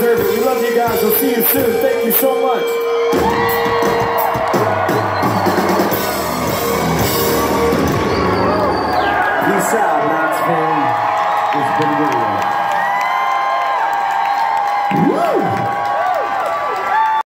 We love you guys. We'll see you soon. Thank you so much. Peace out, Knoxville. It's been good.